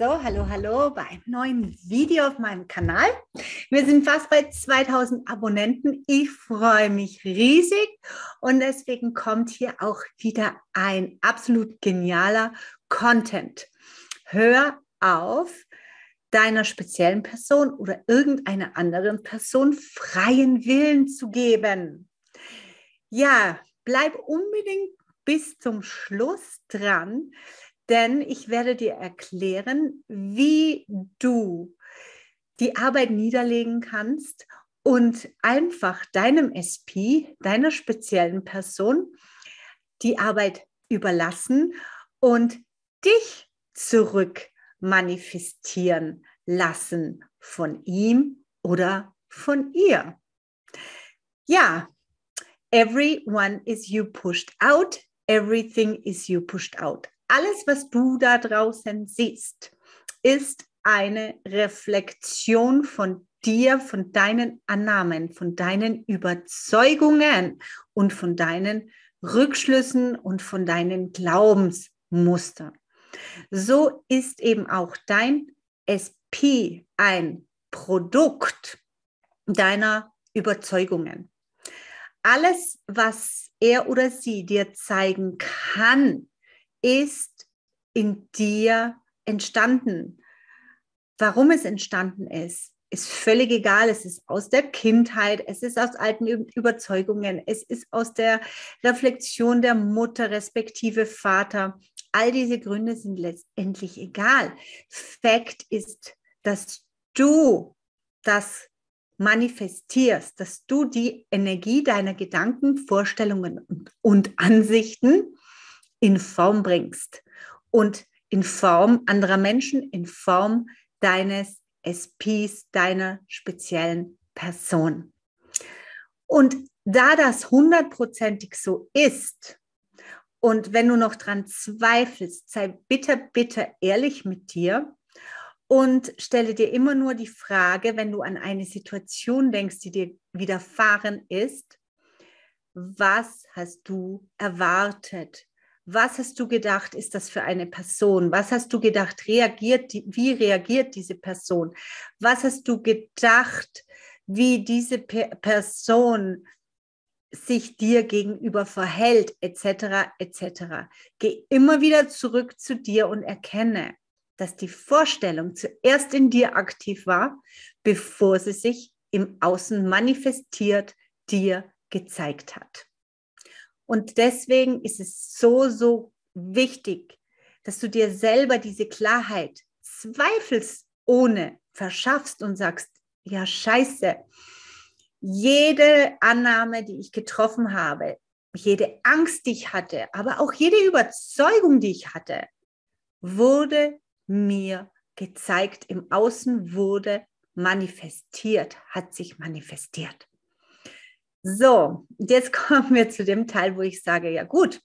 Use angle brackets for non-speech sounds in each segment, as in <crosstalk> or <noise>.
So, hallo, hallo bei einem neuen Video auf meinem Kanal. Wir sind fast bei 2000 Abonnenten. Ich freue mich riesig und deswegen kommt hier auch wieder ein absolut genialer Content. Hör auf, deiner speziellen Person oder irgendeiner anderen Person freien Willen zu geben. Ja, bleib unbedingt bis zum Schluss dran, denn ich werde dir erklären, wie du die Arbeit niederlegen kannst und einfach deinem SP, deiner speziellen Person, die Arbeit überlassen und dich zurück manifestieren lassen von ihm oder von ihr. Ja, everyone is you pushed out, everything is you pushed out alles, was du da draußen siehst, ist eine Reflexion von dir, von deinen Annahmen, von deinen Überzeugungen und von deinen Rückschlüssen und von deinen Glaubensmustern. So ist eben auch dein SP ein Produkt deiner Überzeugungen. Alles, was er oder sie dir zeigen kann, ist in dir entstanden. Warum es entstanden ist, ist völlig egal. Es ist aus der Kindheit, es ist aus alten Überzeugungen, es ist aus der Reflexion der Mutter respektive Vater. All diese Gründe sind letztendlich egal. Fakt ist, dass du das manifestierst, dass du die Energie deiner Gedanken, Vorstellungen und Ansichten in Form bringst und in Form anderer Menschen, in Form deines SPs, deiner speziellen Person. Und da das hundertprozentig so ist, und wenn du noch dran zweifelst, sei bitte, bitte ehrlich mit dir und stelle dir immer nur die Frage, wenn du an eine Situation denkst, die dir widerfahren ist, was hast du erwartet? Was hast du gedacht, ist das für eine Person? Was hast du gedacht, reagiert, wie reagiert diese Person? Was hast du gedacht, wie diese Person sich dir gegenüber verhält, etc., etc. Geh immer wieder zurück zu dir und erkenne, dass die Vorstellung zuerst in dir aktiv war, bevor sie sich im Außen manifestiert, dir gezeigt hat. Und deswegen ist es so, so wichtig, dass du dir selber diese Klarheit zweifelsohne verschaffst und sagst, ja, scheiße, jede Annahme, die ich getroffen habe, jede Angst, die ich hatte, aber auch jede Überzeugung, die ich hatte, wurde mir gezeigt, im Außen wurde manifestiert, hat sich manifestiert. So, jetzt <laughs> kommen wir zu dem Teil, wo ich sage, ja gut,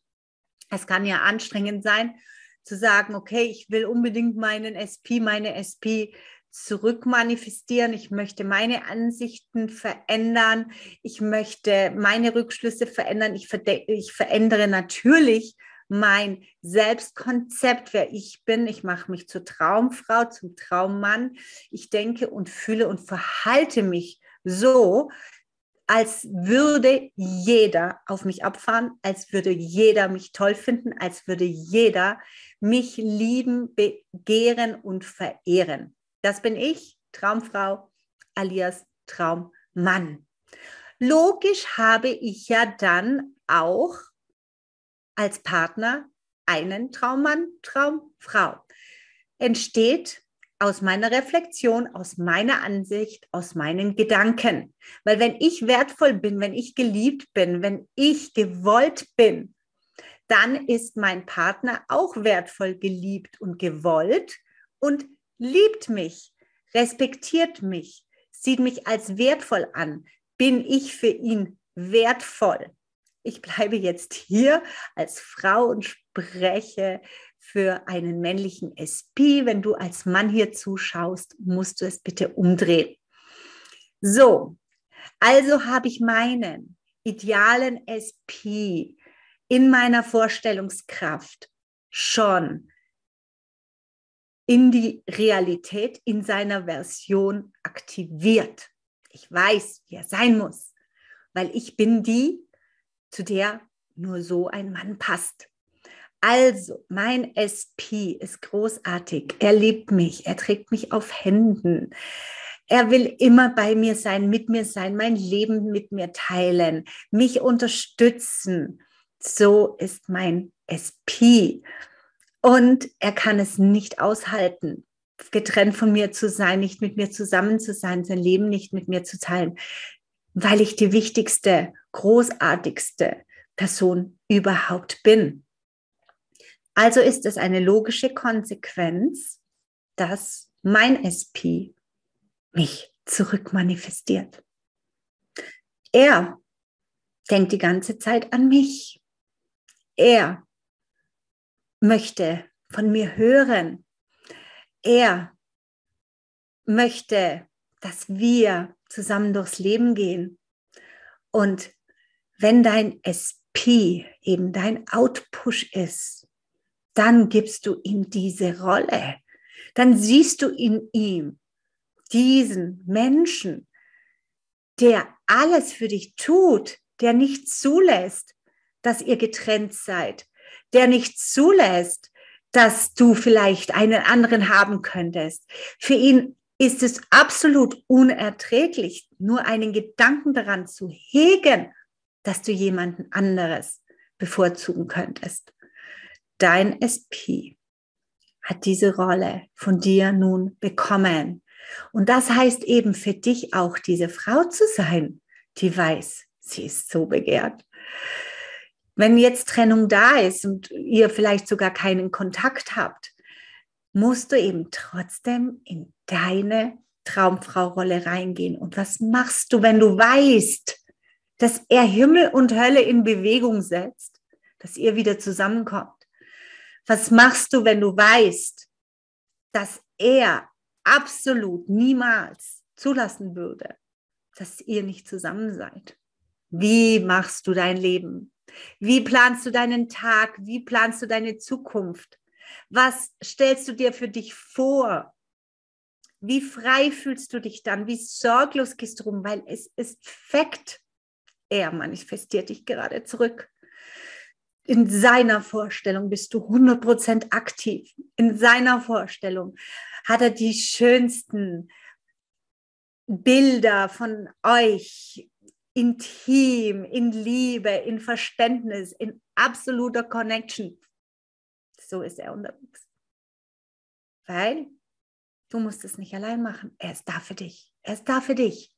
es kann ja anstrengend sein zu sagen, okay, ich will unbedingt meinen SP, meine SP zurückmanifestieren. Ich möchte meine Ansichten verändern. Ich möchte meine Rückschlüsse verändern. Ich, ich verändere natürlich mein Selbstkonzept, wer ich bin. Ich mache mich zur Traumfrau, zum Traummann. Ich denke und fühle und verhalte mich so, als würde jeder auf mich abfahren, als würde jeder mich toll finden, als würde jeder mich lieben, begehren und verehren. Das bin ich, Traumfrau alias Traummann. Logisch habe ich ja dann auch als Partner einen Traummann, Traumfrau. Entsteht aus meiner Reflexion, aus meiner Ansicht, aus meinen Gedanken. Weil wenn ich wertvoll bin, wenn ich geliebt bin, wenn ich gewollt bin, dann ist mein Partner auch wertvoll, geliebt und gewollt und liebt mich, respektiert mich, sieht mich als wertvoll an. Bin ich für ihn wertvoll? Ich bleibe jetzt hier als Frau und spreche für einen männlichen SP. Wenn du als Mann hier zuschaust, musst du es bitte umdrehen. So, also habe ich meinen idealen SP in meiner Vorstellungskraft schon in die Realität in seiner Version aktiviert. Ich weiß, wie er sein muss, weil ich bin die, zu der nur so ein Mann passt. Also, mein SP ist großartig. Er liebt mich. Er trägt mich auf Händen. Er will immer bei mir sein, mit mir sein, mein Leben mit mir teilen, mich unterstützen. So ist mein SP. Und er kann es nicht aushalten, getrennt von mir zu sein, nicht mit mir zusammen zu sein, sein Leben nicht mit mir zu teilen, weil ich die wichtigste, großartigste Person überhaupt bin. Also ist es eine logische Konsequenz, dass mein SP mich zurückmanifestiert. Er denkt die ganze Zeit an mich. Er möchte von mir hören. Er möchte, dass wir zusammen durchs Leben gehen. Und wenn dein SP eben dein Outpush ist, dann gibst du ihm diese Rolle. Dann siehst du in ihm diesen Menschen, der alles für dich tut, der nicht zulässt, dass ihr getrennt seid, der nicht zulässt, dass du vielleicht einen anderen haben könntest. Für ihn ist es absolut unerträglich, nur einen Gedanken daran zu hegen, dass du jemanden anderes bevorzugen könntest dein SP hat diese Rolle von dir nun bekommen. Und das heißt eben für dich auch diese Frau zu sein, die weiß, sie ist so begehrt. Wenn jetzt Trennung da ist und ihr vielleicht sogar keinen Kontakt habt, musst du eben trotzdem in deine Traumfrau-Rolle reingehen. Und was machst du, wenn du weißt, dass er Himmel und Hölle in Bewegung setzt, dass ihr wieder zusammenkommt? Was machst du, wenn du weißt, dass er absolut niemals zulassen würde, dass ihr nicht zusammen seid? Wie machst du dein Leben? Wie planst du deinen Tag? Wie planst du deine Zukunft? Was stellst du dir für dich vor? Wie frei fühlst du dich dann? Wie sorglos gehst du rum? Weil es ist Fakt. Er manifestiert dich gerade zurück in seiner Vorstellung bist du 100% aktiv. In seiner Vorstellung hat er die schönsten Bilder von euch intim, in Liebe, in Verständnis, in absoluter Connection. So ist er unterwegs. Weil du musst es nicht allein machen. Er ist da für dich. Er ist da für dich.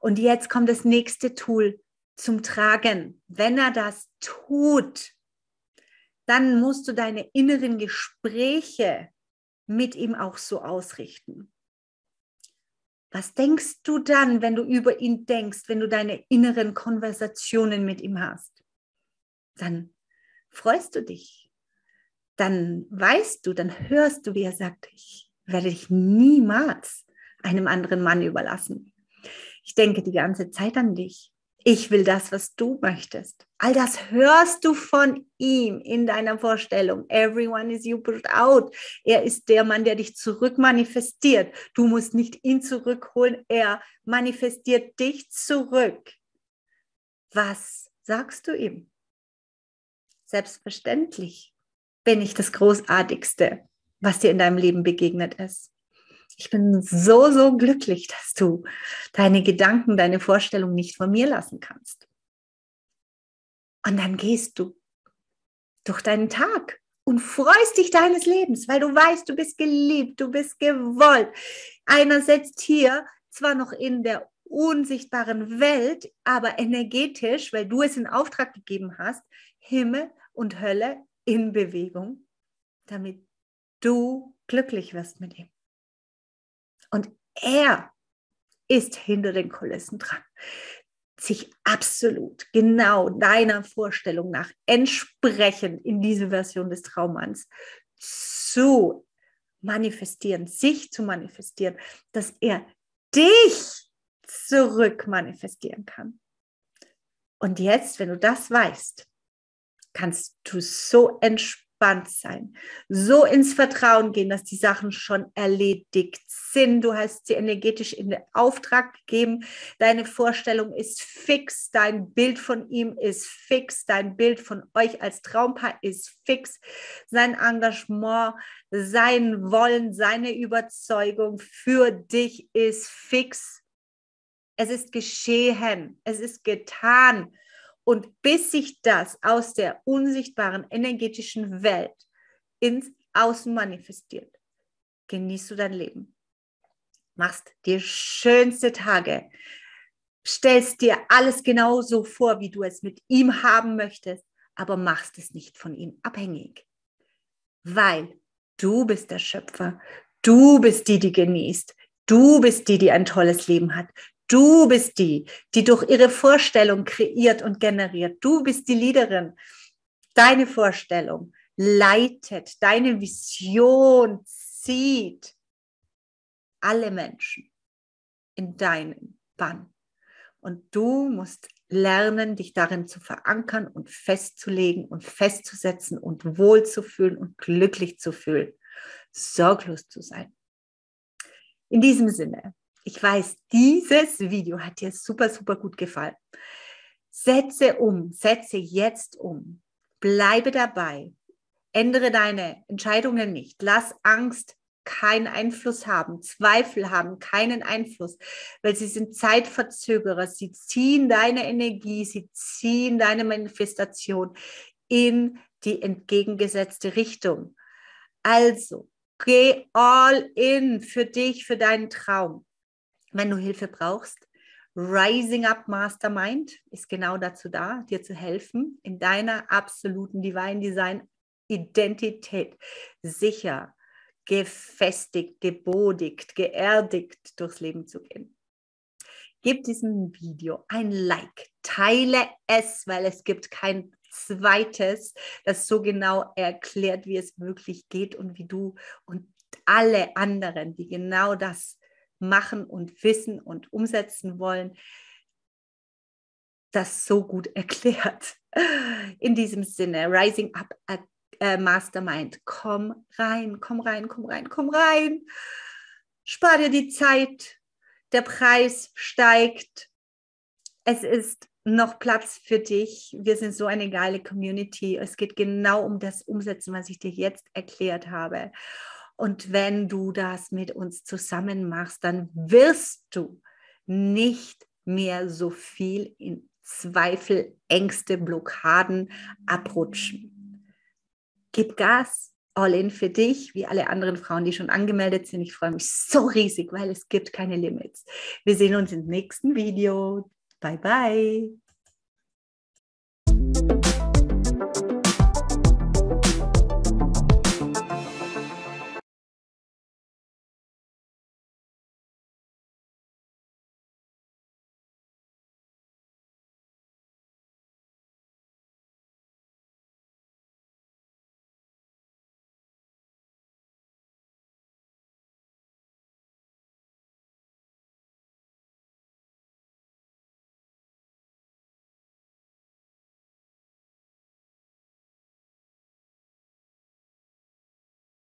Und jetzt kommt das nächste Tool zum Tragen. Wenn er das tut, dann musst du deine inneren Gespräche mit ihm auch so ausrichten. Was denkst du dann, wenn du über ihn denkst, wenn du deine inneren Konversationen mit ihm hast? Dann freust du dich. Dann weißt du, dann hörst du, wie er sagt, ich werde dich niemals einem anderen Mann überlassen. Ich denke die ganze Zeit an dich ich will das, was du möchtest. All das hörst du von ihm in deiner Vorstellung. Everyone is you pushed out. Er ist der Mann, der dich zurück manifestiert. Du musst nicht ihn zurückholen, er manifestiert dich zurück. Was sagst du ihm? Selbstverständlich bin ich das Großartigste, was dir in deinem Leben begegnet ist. Ich bin so, so glücklich, dass du deine Gedanken, deine Vorstellung nicht von mir lassen kannst. Und dann gehst du durch deinen Tag und freust dich deines Lebens, weil du weißt, du bist geliebt, du bist gewollt. Einer setzt hier zwar noch in der unsichtbaren Welt, aber energetisch, weil du es in Auftrag gegeben hast, Himmel und Hölle in Bewegung, damit du glücklich wirst mit ihm. Und er ist hinter den Kulissen dran, sich absolut genau deiner Vorstellung nach entsprechend in diese Version des Traummanns zu manifestieren, sich zu manifestieren, dass er dich zurück manifestieren kann. Und jetzt, wenn du das weißt, kannst du so entspannt entspannt sein, so ins Vertrauen gehen, dass die Sachen schon erledigt sind. Du hast sie energetisch in den Auftrag gegeben. Deine Vorstellung ist fix, dein Bild von ihm ist fix, dein Bild von euch als Traumpaar ist fix, sein Engagement, sein Wollen, seine Überzeugung für dich ist fix. Es ist geschehen, es ist getan. Und bis sich das aus der unsichtbaren energetischen Welt ins Außen manifestiert, genießt du dein Leben. Machst dir schönste Tage. Stellst dir alles genauso vor, wie du es mit ihm haben möchtest, aber machst es nicht von ihm abhängig. Weil du bist der Schöpfer. Du bist die, die genießt. Du bist die, die ein tolles Leben hat. Du bist die, die durch ihre Vorstellung kreiert und generiert. Du bist die Leaderin. Deine Vorstellung leitet, deine Vision zieht alle Menschen in deinen Bann. Und du musst lernen, dich darin zu verankern und festzulegen und festzusetzen und wohlzufühlen und glücklich zu fühlen, sorglos zu sein. In diesem Sinne, ich weiß, dieses Video hat dir super, super gut gefallen. Setze um, setze jetzt um. Bleibe dabei. Ändere deine Entscheidungen nicht. Lass Angst keinen Einfluss haben, Zweifel haben keinen Einfluss, weil sie sind Zeitverzögerer. Sie ziehen deine Energie, sie ziehen deine Manifestation in die entgegengesetzte Richtung. Also, geh all in für dich, für deinen Traum wenn du Hilfe brauchst. Rising Up Mastermind ist genau dazu da, dir zu helfen, in deiner absoluten Divine Design Identität sicher, gefestigt, gebodigt, geerdigt durchs Leben zu gehen. Gib diesem Video ein Like, teile es, weil es gibt kein zweites, das so genau erklärt, wie es wirklich geht und wie du und alle anderen, die genau das machen und wissen und umsetzen wollen, das so gut <laughs> erklärt. In diesem Sinne, Rising Up äh, Mastermind, komm rein, komm rein, komm rein, komm rein. Spar dir die Zeit, der Preis steigt. Es ist noch Platz für dich. Wir sind so eine geile Community. Es geht genau um das Umsetzen, was ich dir jetzt erklärt habe. Und wenn du das mit uns zusammen machst, dann wirst du nicht mehr so viel in Zweifel, Ängste, Blockaden abrutschen. Gib Gas, all in für dich, wie alle anderen Frauen, die schon angemeldet sind. Ich freue mich so riesig, weil es gibt keine Limits. Wir sehen uns im nächsten Video. Bye, bye.